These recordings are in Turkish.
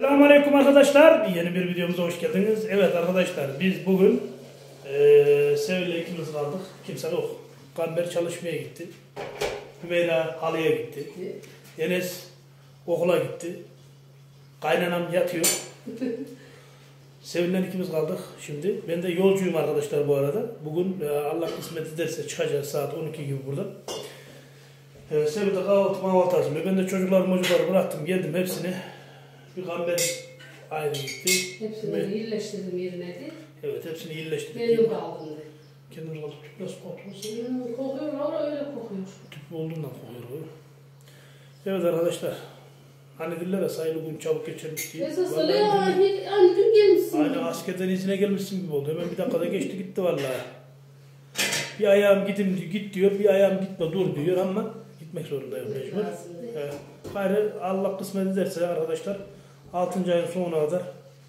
Selamünaleyküm arkadaşlar. Yeni bir videomuza hoş geldiniz. Evet arkadaşlar biz bugün eee Sevil'le ikimiz kaldık. Kimse yok. Gamber çalışmaya gitti. Hümeyra halıya gitti. Enes okula gitti. Kaynanam yatıyor. Sevil'le ikimiz kaldık şimdi. Ben de yolcuyum arkadaşlar bu arada. Bugün e, Allah kısmet ederse çıkacağız saat 12 gibi buradan. E, Sevil de kahvaltı mahvaltı hazırlıyor. Ben de çocuklarımı çocukları bıraktım geldim hepsini. Bir gamber ayrı gitti. Hepsini iyileştirdim yerine de. Evet hepsini iyileştirdik. Benim kaldım de. Kaldık. Tüp nasıl kokuyor? Hmm, kokuyor valla öyle kokuyor. Tüp olduğundan kokuyor. Evet arkadaşlar. Hani diller ya sayılı gün çabuk geçirmiş diye. Esas Vallahi ya hani dün gelmişsin. Aynı askerden izine gelmişsin gibi oldu. Hemen bir dakikada geçti gitti vallahi. Bir ayağım gidin git diyor, bir ayağım gitme dur diyor ama gitmek zorundayım mecbur. Evet. Gayrı Allah kısmet ederse arkadaşlar 6. ayın sonuna kadar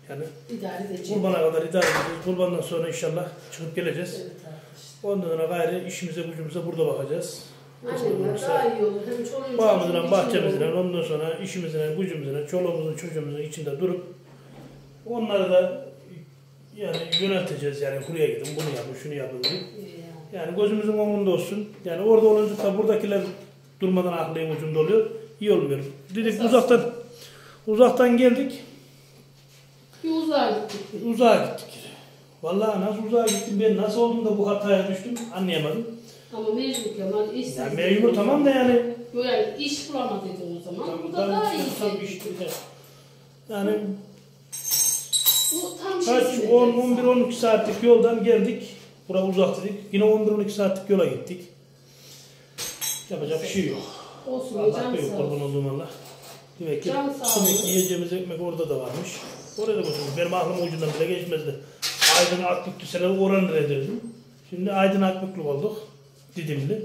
yani İdare kurbana kadar idare edeceğiz. Kurbandan sonra inşallah çıkıp geleceğiz. Evet. Ondan sonra gayrı işimize gücümüze burada bakacağız. Aynen daha iyi olur. Hem çoluğun Bağımızla, bahçemizle, ondan sonra işimizle, gücümüzle, çoluğumuzun, çocuğumuzun içinde durup onları da yani yönelteceğiz yani buraya gidin, bunu yapın, şunu yapın diye. Ya. Yani gözümüzün önünde olsun. Yani orada olunca da buradakiler durmadan aklın ucunda oluyor. İyi olmuyor. Dedik uzaktan uzaktan geldik. Bir uzağa gittik. Uzağa gittik. Vallahi nasıl uzağa gittim ben nasıl oldum da bu hataya düştüm anlayamadım. Ama mecbur Kemal iş. Yani mecbur tamam da yani yani iş bulamadıydın o zaman. Bu da daha iyi. tabii işte. Yani Bu tam kaç şeysi. 10 11 12 saatlik yoldan geldik. Bura uzak dedik. Yine 11 12 saatlik yola gittik. Yapacak bir şey yok. Olsun Allah kurban olsun. olduğum Allah. Demek ki Can demek ki yiyeceğimiz ekmek orada da varmış. Oraya da götürdüm. Benim aklım ucundan bile geçmezdi. Aydın Akbüklü sene oranı ederdim. Şimdi Aydın Akbüklü olduk. Didimli.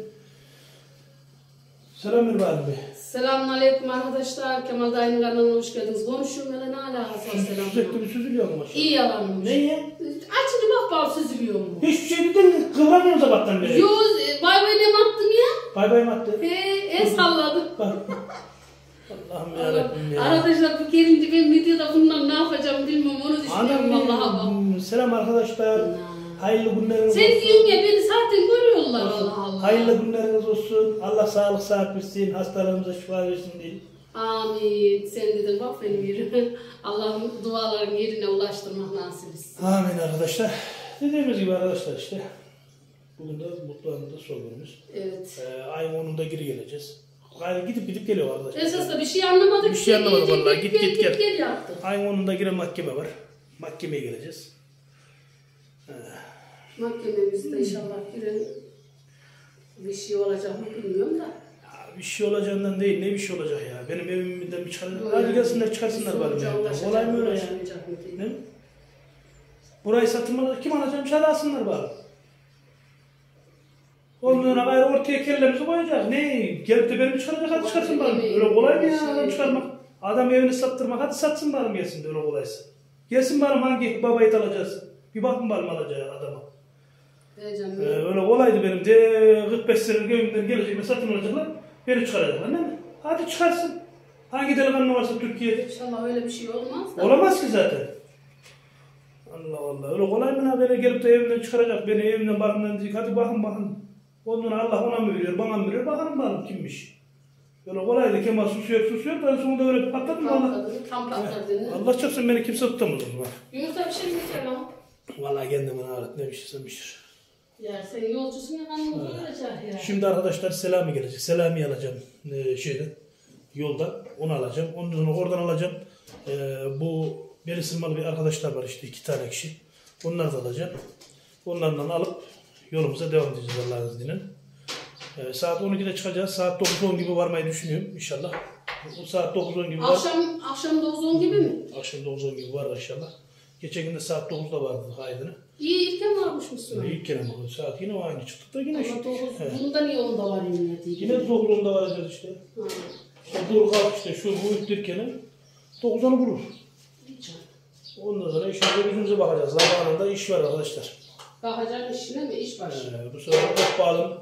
Selam İbrahim Bey. Selamünaleyküm arkadaşlar. Kemal Dayı'nın kanalına hoş geldiniz. Konuşuyorum hele ne alakası var Sürekli selam. bir süzülüyor ama. İyi yalanmış. Neye? Açın bak bak süzülüyor mu? Hiçbir şey dedin kıvramıyor sabahtan beri. Yo e, bay bay ne attım ya? Bay bay madde. He el salladım. Bak. Allah'ım yarabbim ya. Arkadaşlar bu gelince ben videoda bundan ne yapacağım bilmiyorum onu düşünüyorum Adam vallahi bak. Selam arkadaşlar. Hayırlı günleriniz Sen olsun. diyorsun ya beni zaten görüyorlar Allah Allah. Hayırlı günleriniz olsun. Allah sağlık sıhhat versin. Hastalarımıza şifa versin diye. Amin. Sen dedin bak benim yerime. Allah'ım duaların yerine ulaştırmak nasip etsin. Amin arkadaşlar. Dediğimiz gibi arkadaşlar işte. Bugün de mutlu anında son günümüz. Evet. Ee, ayın 10'unda geri geleceğiz. Gayrı gidip gidip geliyor arkadaşlar. Esas da bir şey anlamadık. Bir şey anlamadım Gidip vallahi. Git, git, gel. gel yaptık. Ayın 10'unda gene mahkeme var. Mahkemeye geleceğiz. Mahkememizde inşallah giren bir şey olacak mı bilmiyorum da. Ya bir şey olacağından değil, ne bir şey olacak ya. Benim evimden bir çıkar. Yok Hadi gelsinler çıkarsınlar bari Olay mı öyle ya? Ne? Burayı satılmalı kim alacağım? Dışarı alsınlar bari. Ondan gayrı ortaya kellerimizi koyacak. Ne? Gelip de beni çıkaracak hadi çıkarsın bari. Öyle kolay mı ya adam çıkarmak? Adam evini sattırmak hadi satsın bari gelsin de öyle kolaysa. Gelsin bari hangi babayı alacağız. Bir bakın bari alacağı adama. Heyecan Ee, öyle kolaydı benim de 45 senelik evimden gelecekler satın alacaklar. Beni çıkaracaklar değil mi? Hadi çıkarsın. Hangi delikanlı varsa Türkiye'de. İnşallah öyle bir şey olmaz da. Olamaz ki zaten. Allah Allah. Öyle kolay mı lan böyle gelip de evimden çıkaracak beni evimden barkından diyecek. Hadi bakın bakın. Ondan Allah ona mı veriyor bana mı veriyor bakalım bakalım kimmiş. Böyle kolaydı Kemal susuyor susuyor da sonunda öyle patladı mı Allah. Tam patladı. Allah çarpsın beni kimse tutamaz o zaman. Yumurta bir şey mi getirelim? Vallahi kendime ağrıt ne pişirsen pişir. Ya sen yolcusun ya kanını doyuracak ya. Şimdi arkadaşlar Selami gelecek. Selami alacağım e, şeyden yoldan. Onu alacağım. Ondan sonra oradan alacağım. E, bu beli sırmalı bir arkadaşlar var işte iki tane kişi. Onları da alacağım. Onlardan alıp yolumuza devam edeceğiz Allah'ın izniyle. E, saat 12'de çıkacağız. Saat 9-10 gibi varmayı düşünüyorum inşallah. Bu saat 9-10 gibi var. Akşam, akşam 9-10 gibi mi? Akşam 9-10 gibi var inşallah. Geçen gün de saat 9'da vardı kaydını. İyi ilken varmış mısın? İlk kere mi? Saat yine aynı çıktık da yine Ama işte. 9, He. bunda niye onda var yine diye. Yine 9-10'da varacağız işte. Ha. İşte dur kalk işte şu bu üttürkeni 90'ı bulur. iyi. Ondan sonra işimize gücümüze bakacağız. Zamanında iş var arkadaşlar. Bakacaksın işine mi? İş başı. Ee, bu sefer çok bağlı.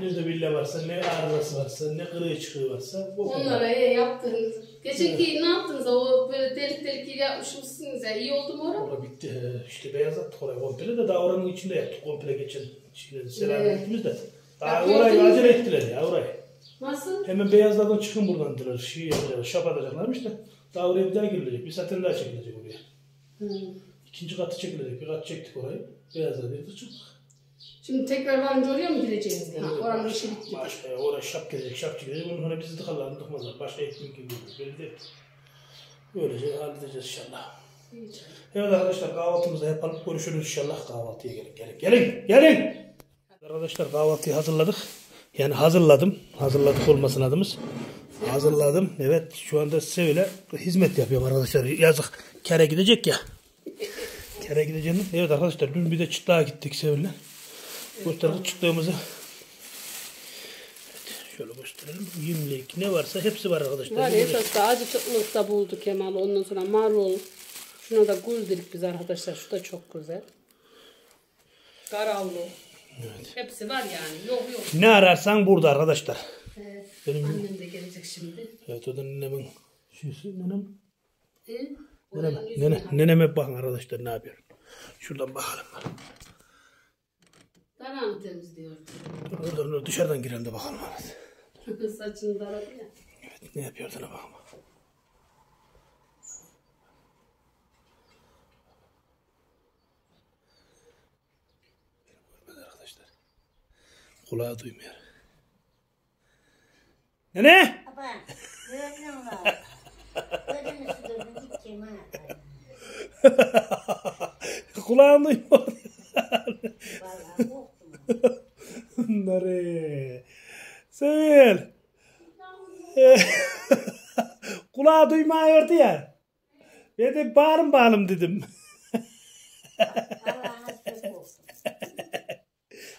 Nerede bille varsa, ne arızası varsa, ne kırığı çıkığı varsa. bu. Onlara e, yaptığınız Geçenki ne yaptınız? O böyle delik delik yer yapmışsınız ya. İyi oldu mu orası? Orada bitti. Ee, İşte beyaz attık orayı komple de daha oranın içinde yaptık komple geçen şeyleri selam Evet. ettiniz de. Daha Yapıyordunuz orayı mu? acele ettiler ya orayı. Nasıl? Hemen beyazlardan çıkın buradan dediler. Şey yapacaklar, şap atacaklarmış da. Daha oraya bir daha girilecek. Bir saten daha çekilecek oraya. Hı. İkinci katı çekilecek. Bir kat çektik orayı. Beyazlar dedi çık. Şimdi tekrar varınca oraya mı gireceğiniz? Ha, oranın işi bitti. Başka ya oraya şap gelecek, şap gelecek. Ondan sonra bizi tıkarlar, tıkmazlar. Başka ekmek gibi değil. Böyle değil. Böylece halledeceğiz inşallah. Evet arkadaşlar kahvaltımızı yapalım. Görüşürüz inşallah. Kahvaltıya gelin. Gelin. Gelin. Gelin. Arkadaşlar kahvaltıyı hazırladık. Yani hazırladım. Hazırladık olmasın adımız. Hazırladım. Evet şu anda size öyle hizmet yapıyorum arkadaşlar. Yazık. Kere gidecek ya. Kere gideceğim. Evet arkadaşlar dün bir de çıtlığa gittik Sevil'le. Gösterdik çıtlığımızı. Evet, şöyle gösterelim. Yimlik ne varsa hepsi var arkadaşlar. Var esas da acı çıtlık da buldu Kemal. Ondan sonra marul. Şuna da gül dedik biz arkadaşlar. Şu da çok güzel. Karavlu. Hepsi var yani. Yok yok. Ne ararsan burada arkadaşlar. Evet. Benim- Annem de gelecek şimdi. Evet o da nenemin şeysi. Nenem. E? Neneme, nene, neneme bakın arkadaşlar ne yapıyor. Şuradan bakalım. Darağını temizliyor. Dur, Oradan dur, dışarıdan girelim de bakalım. Saçını daradı ya. Evet, ne yapıyor sana arkadaşlar. Kulağı duymuyor. Nene! Apa, gördün mü? Gördün mü şu dördüncü kime atar? Vallahi korktum. Bunları. Sevil. Kulağı duymıyordu ya. Ben de bağırım bağırım dedim.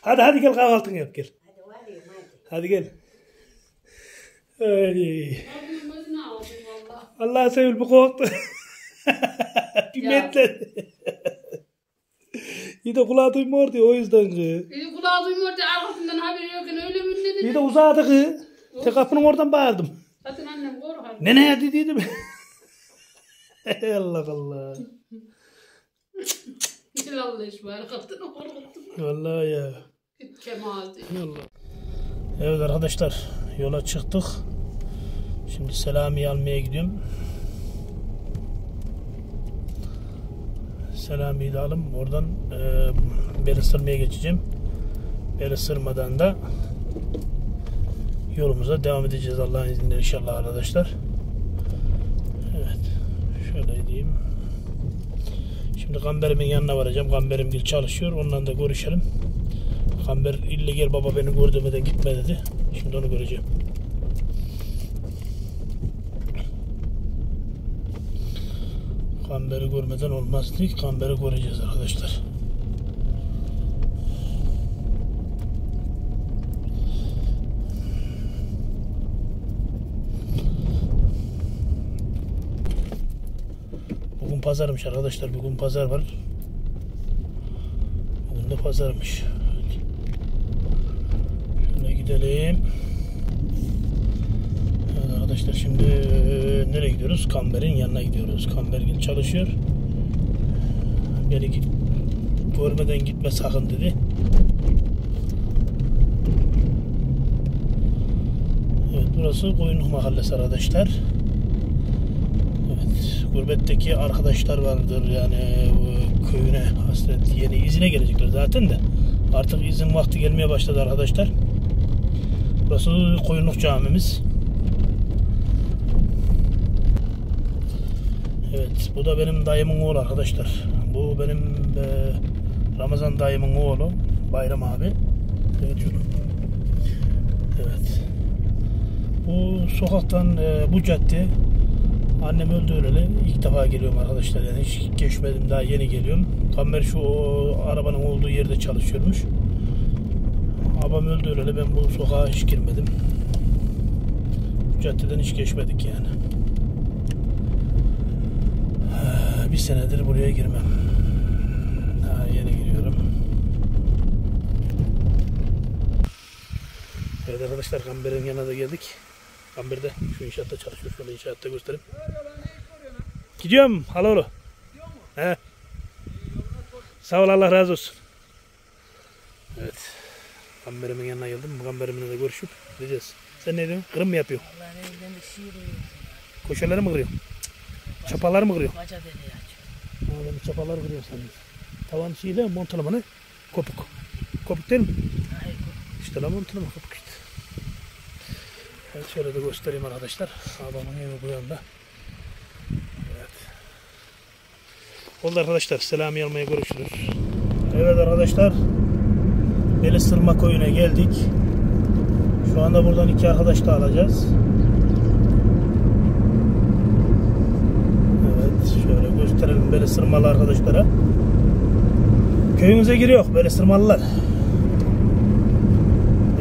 Hadi hadi gel kahvaltını yap gel. Hadi gel. Ay. Allah Sevil bu korktu. Pimetle. İyi de kulağı duymuyor diye o yüzden kız. E, kulağı duymuyor da arkasından haberi yokken öyle mi ünledi? İyi de uzadı kız. Tek kapının oradan bağırdım. Zaten annem korkar. Nene hadi dedim. Allah Allah. Allah iş var. Kadını korkuttum. Vallahi ya. Kemal diye. Allah. Evet arkadaşlar yola çıktık. Şimdi Selami'yi almaya gidiyorum. Selami'yi de. Oradan e, beri sırmaya geçeceğim. Beri sırmadan da yolumuza devam edeceğiz Allah'ın izniyle inşallah arkadaşlar. Evet. Şöyle diyeyim. Şimdi Gamberimin yanına varacağım. Gamberim gil çalışıyor. Onunla da görüşelim. Kamber ille gel baba beni gör demeden gitme dedi. Şimdi onu göreceğim. Kamberi görmeden olmaz dedik. Kamberi göreceğiz arkadaşlar. Bugün pazarmış arkadaşlar. Bugün pazar var. Bugün de pazarmış. Şöyle gidelim. Arkadaşlar şimdi e, nereye gidiyoruz? Kamber'in yanına gidiyoruz. Kambergil çalışıyor. Beni git, görmeden gitme sakın dedi. Evet burası Koyunluk Mahallesi arkadaşlar. Evet gurbetteki arkadaşlar vardır yani bu köyüne hasret yeni izine gelecekler zaten de artık izin vakti gelmeye başladı arkadaşlar. Burası Koyunluk Camimiz. Evet bu da benim dayımın oğlu arkadaşlar. Bu benim e, Ramazan dayımın oğlu Bayram abi. Evet şunu. Evet. Bu sokaktan e, bu cadde Annem öldü öleli. İlk defa geliyorum arkadaşlar. Yani hiç geçmedim. Daha yeni geliyorum. Kamer şu o, arabanın olduğu yerde çalışıyormuş. Babam öldü öleli. Ben bu sokağa hiç girmedim. Caddeden hiç geçmedik yani. Ha, Bir senedir buraya girmem. Daha yeni giriyorum. Evet arkadaşlar Kamber'in yanına da geldik. Gamberde şu inşaatta çalışıyor. Şöyle inşaatta göstereyim. Gidiyorum. Haloğlu. He. Sağ ol Allah razı olsun. Evet. Gamberimin yanına geldim. Gamberimle de görüşüp gideceğiz. Sen ne diyorsun? Kırım mı yapıyorsun? Allah'ın elinden de şiir. Koşaları mı kırıyorsun? Çapalar mı kırıyorsun? Baca deli aç. Ben çapalar kırıyorum sandım. Tavan şeyle montalama ne? Kopuk. Kopuk değil mi? Hayır. İşte lan montalama kopuk işte. Evet şöyle de göstereyim arkadaşlar. Babamın evi bu yanda. Evet. Oldu arkadaşlar. Selami almaya görüşürüz. Evet arkadaşlar. Belisırma koyuna geldik. Şu anda buradan iki arkadaş da alacağız. Evet şöyle gösterelim Belisırmalı arkadaşlara. Köyümüze giriyor Belisırmalılar.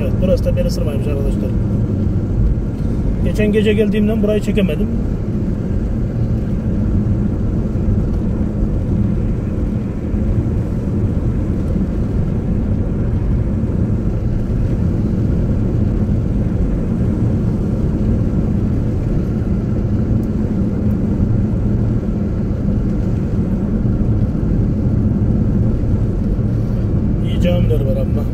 Evet burası da Belisırmaymış arkadaşlar. Geçen gece geldiğimden burayı çekemedim. İyi camiler var ama.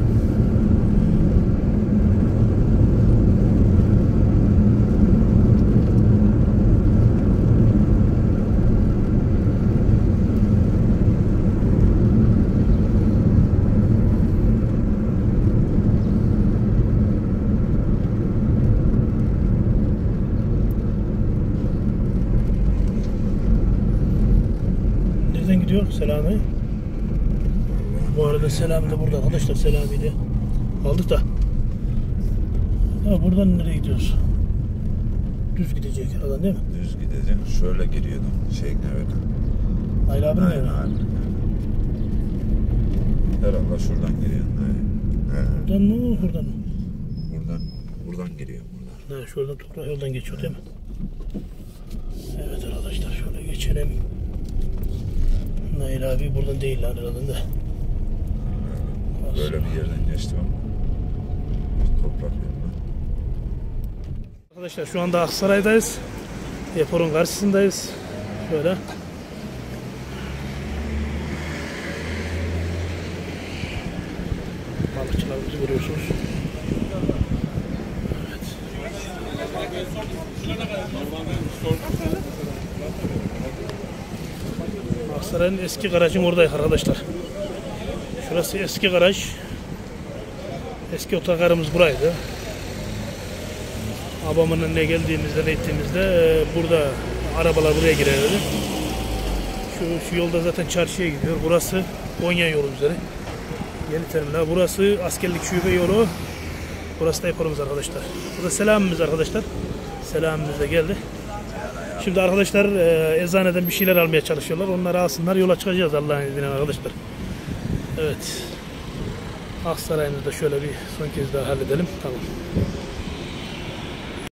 Nereden? Bu arada Selami de burada arkadaşlar Selami de aldık da. Ya buradan nereye gidiyoruz? Düz gidecek herhalde değil mi? Düz gideceğim. Şöyle giriyordum. Şey evet. Nail Aynen evi. aynen. Herhalde şuradan. Aynen. He, Buradan mı buradan mı? Buradan, buradan giriyor buradan. Ha, şuradan toprak yoldan geçiyor değil mi? Evet arkadaşlar şöyle geçelim. Nail abi buradan değil lan herhalde de. Böyle bir yerden geçtim ama. Toprak yoluna. Arkadaşlar şu anda Aksaray'dayız. Deporun karşısındayız. Şöyle. Balıkçılarımızı görüyorsunuz. Evet. Aksaray'ın eski garajın oradayız arkadaşlar. Şurası eski garaj. Eski otogarımız buraydı. Babamın önüne geldiğimizde ne ettiğimizde e, burada arabalar buraya girerdi. Şu, şu yolda zaten çarşıya gidiyor. Burası Konya yolu üzeri. Yeni terminal. Burası askerlik şube yolu. Burası da deporumuz arkadaşlar. Bu da selamımız arkadaşlar. Selamımız da geldi. Şimdi arkadaşlar e, eczaneden bir şeyler almaya çalışıyorlar. Onları alsınlar. Yola çıkacağız Allah'ın izniyle arkadaşlar. Evet. Aksaray'ımızı da şöyle bir son kez daha halledelim. Tamam.